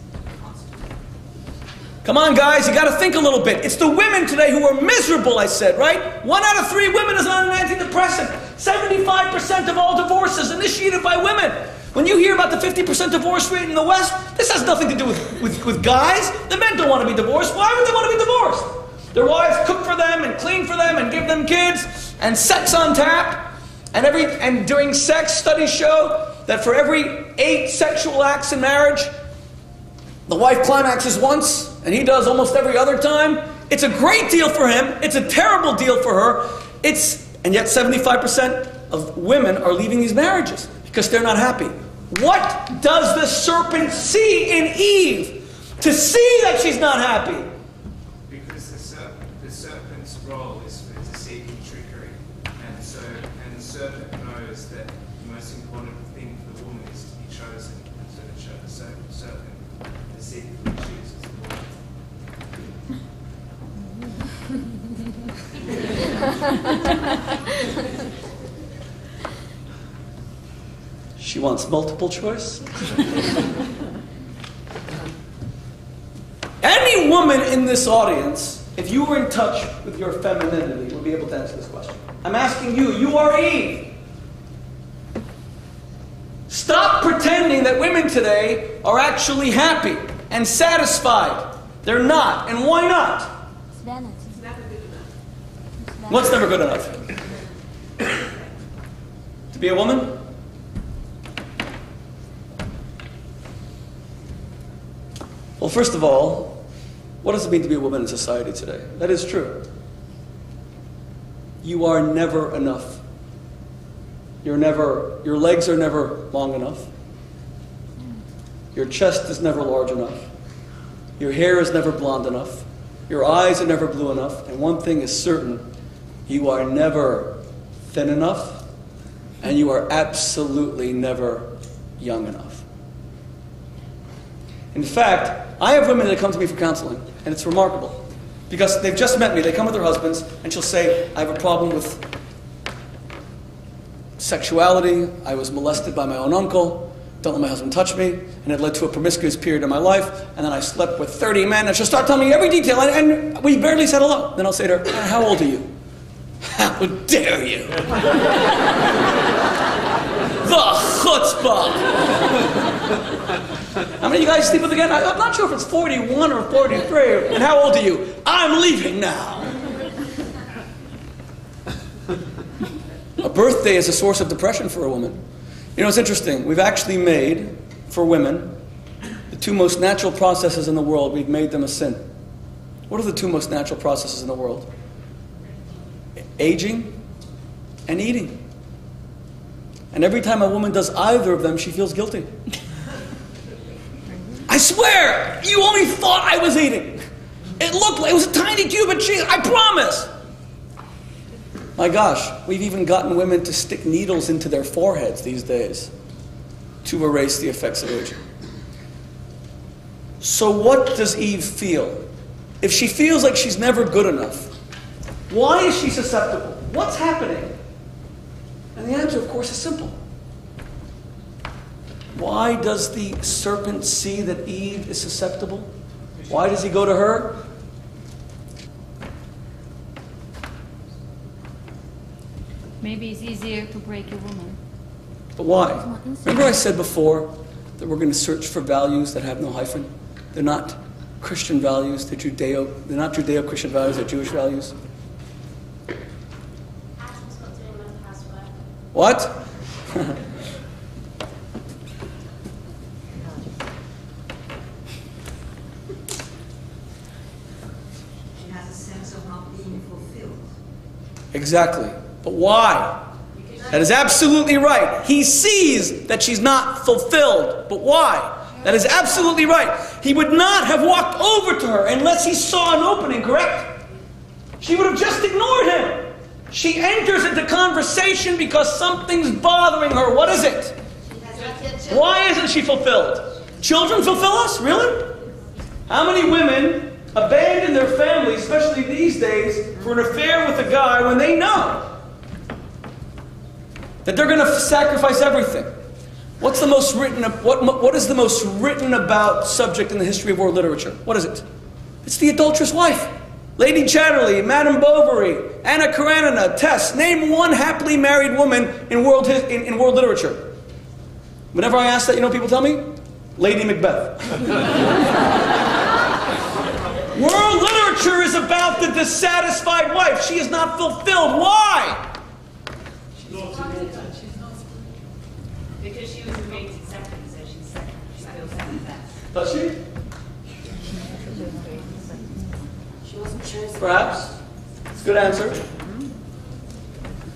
Come on, guys, you got to think a little bit. It's the women today who are miserable, I said, right? One out of three women is on an antidepressant. 75% of all divorces initiated by women. When you hear about the 50% divorce rate in the West, this has nothing to do with, with, with guys. The men don't want to be divorced. Why would they want to be divorced? Their wives cook for them and clean for them and give them kids and sex on tap. And every and during sex, studies show that for every eight sexual acts in marriage, the wife climaxes once, and he does almost every other time. It's a great deal for him. It's a terrible deal for her. It's and yet 75% of women are leaving these marriages because they're not happy. What does the serpent see in Eve to see that she's not happy? Because the, serp- the serpent's role is for deceiving trickery, and so and the serpent knows that the most important thing for the woman is to be chosen, and so the, cho- the serpent, serpent deceitfully chooses the woman. (laughs) She wants multiple choice. Any woman in this audience, if you were in touch with your femininity, would be able to answer this question. I'm asking you, you are Eve. Stop pretending that women today are actually happy and satisfied. They're not. And why not? It's vanity. It's never good enough. What's never good enough? to be a woman? Well, first of all, what does it mean to be a woman in society today? That is true. You are never enough. You're never, your legs are never long enough. Your chest is never large enough. Your hair is never blonde enough. Your eyes are never blue enough. And one thing is certain you are never thin enough, and you are absolutely never young enough. In fact, I have women that come to me for counseling, and it's remarkable. Because they've just met me, they come with their husbands, and she'll say, I have a problem with sexuality, I was molested by my own uncle, don't let my husband touch me, and it led to a promiscuous period in my life, and then I slept with 30 men, and she'll start telling me every detail, and, and we barely said hello. Then I'll say to her, uh, How old are you? (laughs) How dare you? (laughs) the chutzpah! (laughs) How many of you guys sleep with again? I- I'm not sure if it's 41 or 43. And how old are you? I'm leaving now. A birthday is a source of depression for a woman. You know, it's interesting. We've actually made, for women, the two most natural processes in the world, we've made them a sin. What are the two most natural processes in the world? Aging and eating. And every time a woman does either of them, she feels guilty. I swear, you only thought I was eating. It looked like it was a tiny cube of cheese, I promise. My gosh, we've even gotten women to stick needles into their foreheads these days to erase the effects of aging. So, what does Eve feel? If she feels like she's never good enough, why is she susceptible? What's happening? And the answer, of course, is simple. Why does the serpent see that Eve is susceptible? Why does he go to her? Maybe it's easier to break a woman. But why? Remember, I said before that we're going to search for values that have no hyphen? They're not Christian values, they're Judeo, they're not Judeo Christian values, they're Jewish values. Adam's got to do with housework. What? (laughs) She has a sense of not being fulfilled. Exactly. But why? That is absolutely right. He sees that she's not fulfilled. But why? That is absolutely right. He would not have walked over to her unless he saw an opening, correct? She would have just ignored him. She enters into conversation because something's bothering her. What is it? Why isn't she fulfilled? Children fulfill us? Really? How many women abandon their family, especially these days, for an affair with a guy when they know that they're going to sacrifice everything? What's the most written? What, what is the most written about subject in the history of world literature? What is it? It's the adulterous wife. Lady Chatterley, Madame Bovary, Anna Karenina, Tess. Name one happily married woman in world, in, in world literature. Whenever I ask that, you know people tell me? Lady Macbeth. (laughs) world literature is about the dissatisfied wife. She is not fulfilled. Why? She's not Because she was rated second, so she's second, she's still second best. Does she? She wasn't chosen. Perhaps. It's a good answer.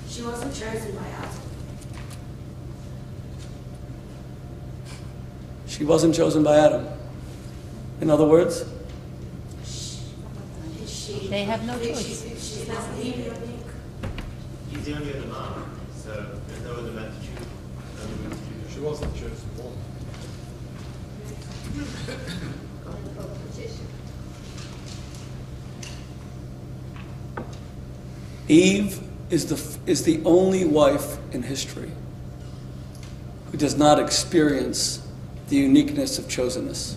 She wasn't chosen by Adam. She wasn't chosen by Adam. In other words, Is she? They have no choice. She's not Eve, I. He's the only other man, so there's no other man to choose. No other woman to choose. She wasn't the chosen one. Eve is the, is the only wife in history who does not experience the uniqueness of chosenness.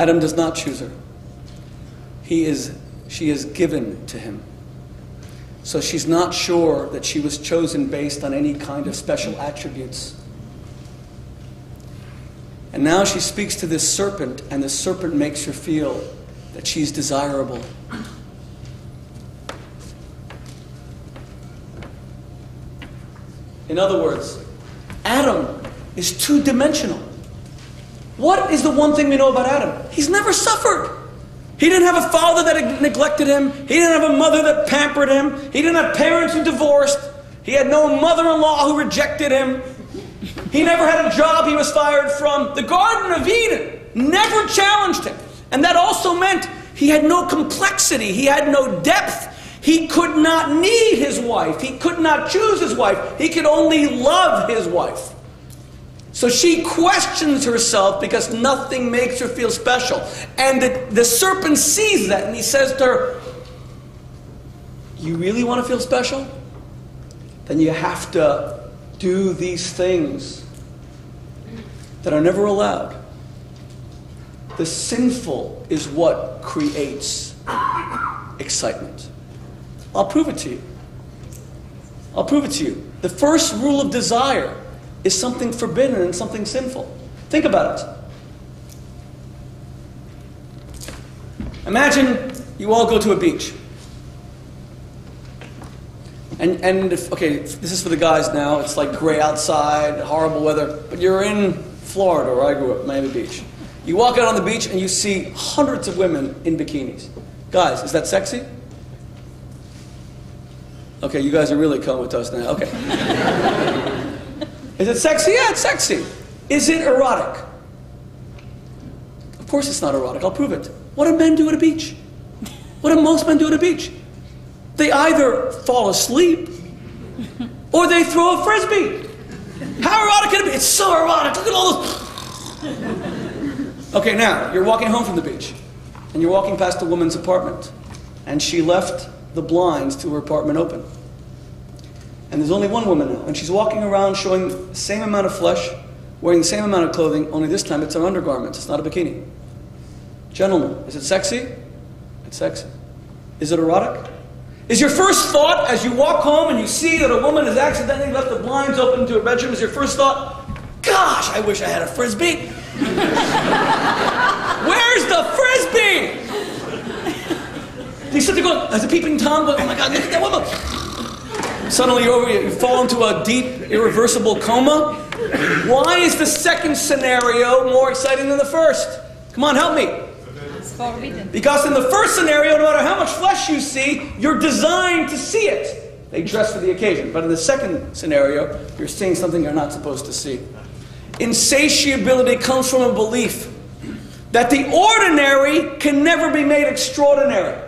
Adam does not choose her. He is, she is given to him. So she's not sure that she was chosen based on any kind of special attributes. And now she speaks to this serpent, and the serpent makes her feel that she's desirable. In other words, Adam is two dimensional. What is the one thing we know about Adam? He's never suffered. He didn't have a father that neglected him. He didn't have a mother that pampered him. He didn't have parents who divorced. He had no mother in law who rejected him. He never had a job he was fired from. The Garden of Eden never challenged him. And that also meant he had no complexity, he had no depth. He could not need his wife, he could not choose his wife, he could only love his wife. So she questions herself because nothing makes her feel special. And the, the serpent sees that and he says to her, You really want to feel special? Then you have to do these things that are never allowed. The sinful is what creates excitement. I'll prove it to you. I'll prove it to you. The first rule of desire is something forbidden and something sinful. Think about it. Imagine you all go to a beach. And, and if, okay, this is for the guys now. It's like gray outside, horrible weather. But you're in Florida, where I grew up, Miami Beach. You walk out on the beach and you see hundreds of women in bikinis. Guys, is that sexy? Okay, you guys are really coming with us now. Okay. (laughs) is it sexy? Yeah, it's sexy. Is it erotic? Of course it's not erotic. I'll prove it. What do men do at a beach? What do most men do at a beach? They either fall asleep or they throw a frisbee. How erotic can it be? It's so erotic. Look at all those. okay, now you're walking home from the beach and you're walking past a woman's apartment and she left the blinds to her apartment open. And there's only one woman now, and she's walking around showing the same amount of flesh, wearing the same amount of clothing, only this time it's an undergarment, it's not a bikini. Gentlemen, is it sexy? It's sexy. Is it erotic? Is your first thought as you walk home and you see that a woman has accidentally left the blinds open to her bedroom, is your first thought, gosh, I wish I had a frisbee? (laughs) Where's the frisbee? You sit there going, as a peeping Tom, going, oh my God, look at that woman. Suddenly over, you fall into a deep, irreversible coma. Why is the second scenario more exciting than the first? Come on, help me. Because in the first scenario, no matter how much flesh you see, you're designed to see it. They dress for the occasion. But in the second scenario, you're seeing something you're not supposed to see. Insatiability comes from a belief that the ordinary can never be made extraordinary.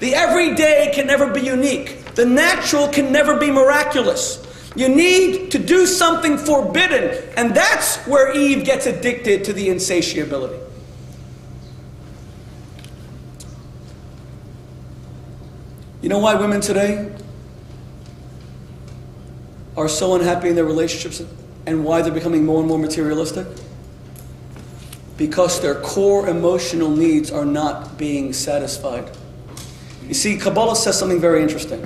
The everyday can never be unique. The natural can never be miraculous. You need to do something forbidden. And that's where Eve gets addicted to the insatiability. You know why women today are so unhappy in their relationships and why they're becoming more and more materialistic? Because their core emotional needs are not being satisfied. You see, Kabbalah says something very interesting.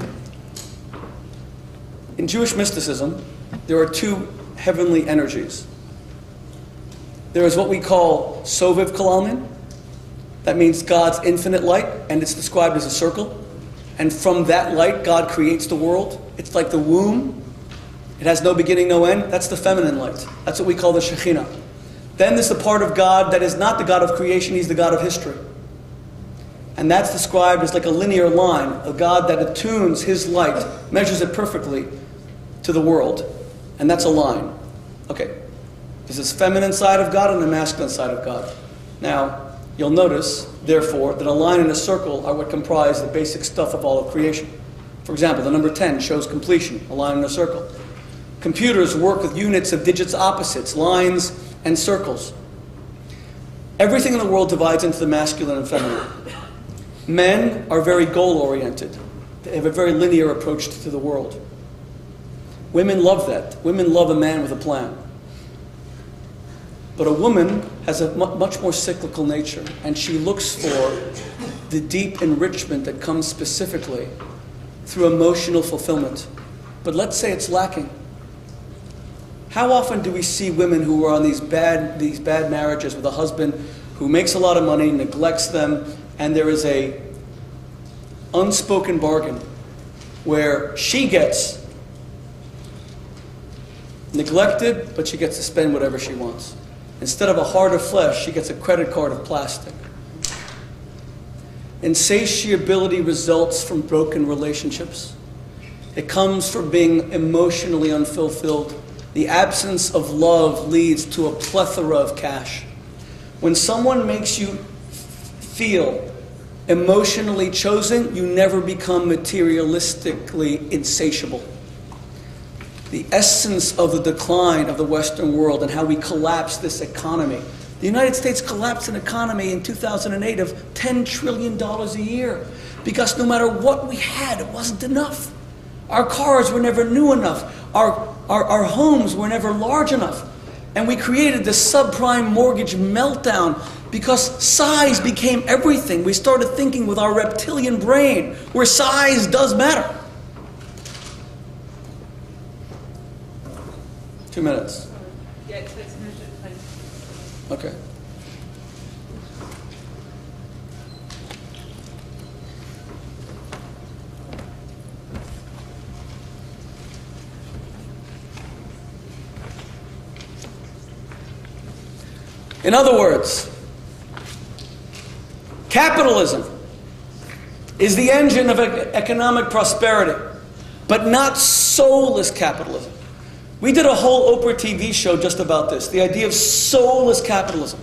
In Jewish mysticism, there are two heavenly energies. There is what we call Soviv Kol Almin, that means God's infinite light, and it's described as a circle. And from that light, God creates the world. It's like the womb. It has no beginning, no end. That's the feminine light. That's what we call the Shekhinah. Then there's the part of God that is not the God of creation, He's the God of history. And that's described as like a linear line, a God that attunes His light, measures it perfectly to the world. And that's a line. Okay. There's this feminine side of God and the masculine side of God. Now, you'll notice, therefore, that a line and a circle are what comprise the basic stuff of all of creation. For example, the number 10 shows completion, a line and a circle. Computers work with units of digits opposites, lines and circles. Everything in the world divides into the masculine and feminine. Men are very goal oriented, they have a very linear approach to the world. Women love that. Women love a man with a plan. But a woman has a much more cyclical nature, and she looks for the deep enrichment that comes specifically through emotional fulfillment. But let's say it's lacking. How often do we see women who are on these bad, these bad marriages with a husband who makes a lot of money, neglects them, and there is a unspoken bargain where she gets neglected, but she gets to spend whatever she wants. Instead of a heart of flesh, she gets a credit card of plastic. Insatiability results from broken relationships. It comes from being emotionally unfulfilled. The absence of love leads to a plethora of cash. When someone makes you feel emotionally chosen, you never become materialistically insatiable the essence of the decline of the Western world and how we collapse this economy. The United States collapsed an economy in 2008 of $10 trillion a year because no matter what we had, it wasn't enough. Our cars were never new enough, our, our, our homes were never large enough. And we created this subprime mortgage meltdown because size became everything. We started thinking with our reptilian brain where size does matter. Two minutes. Yeah, let's finish it, please. Okay. In other words, capitalism is the engine of economic prosperity, but not soulless capitalism. We did a whole Oprah TV show just about this the idea of soulless capitalism.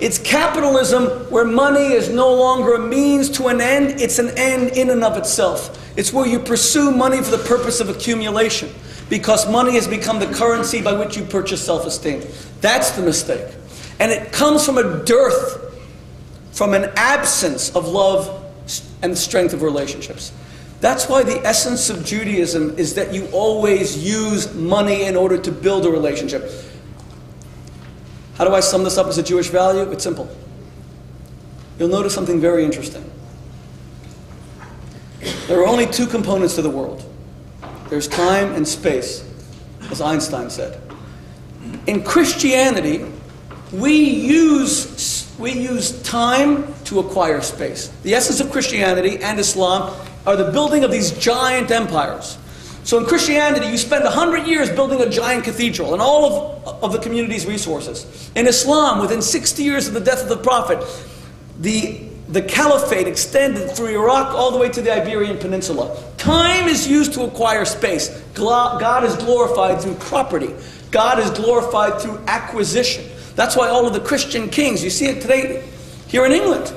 It's capitalism where money is no longer a means to an end, it's an end in and of itself. It's where you pursue money for the purpose of accumulation because money has become the currency by which you purchase self esteem. That's the mistake. And it comes from a dearth, from an absence of love and strength of relationships. That's why the essence of Judaism is that you always use money in order to build a relationship. How do I sum this up as a Jewish value? It's simple. You'll notice something very interesting. There are only two components to the world there's time and space, as Einstein said. In Christianity, we use, we use time to acquire space. The essence of Christianity and Islam are the building of these giant empires. So in Christianity, you spend 100 years building a giant cathedral and all of, of the community's resources. In Islam, within 60 years of the death of the Prophet, the, the caliphate extended through Iraq all the way to the Iberian Peninsula. Time is used to acquire space. God is glorified through property. God is glorified through acquisition. That's why all of the Christian kings, you see it today here in England.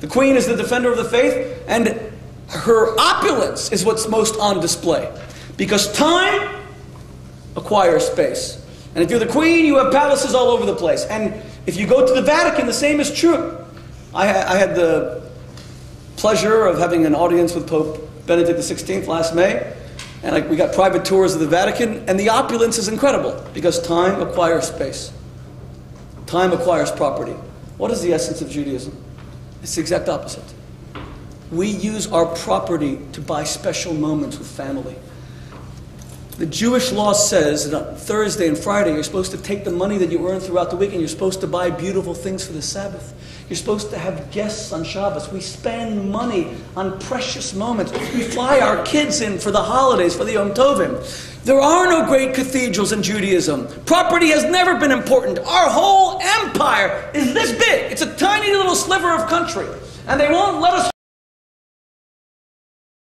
The Queen is the defender of the faith, and her opulence is what's most on display. Because time acquires space. And if you're the Queen, you have palaces all over the place. And if you go to the Vatican, the same is true. I, I had the pleasure of having an audience with Pope Benedict XVI last May. And like, we got private tours of the Vatican, and the opulence is incredible because time acquires space. Time acquires property. What is the essence of Judaism? It's the exact opposite. We use our property to buy special moments with family. The Jewish law says that on Thursday and Friday you're supposed to take the money that you earn throughout the week and you're supposed to buy beautiful things for the Sabbath. You're supposed to have guests on Shabbos. We spend money on precious moments. We fly our kids in for the holidays, for the Yom Tovim. There are no great cathedrals in Judaism. Property has never been important. Our whole empire is this big. It's a tiny little sliver of country. And they won't let us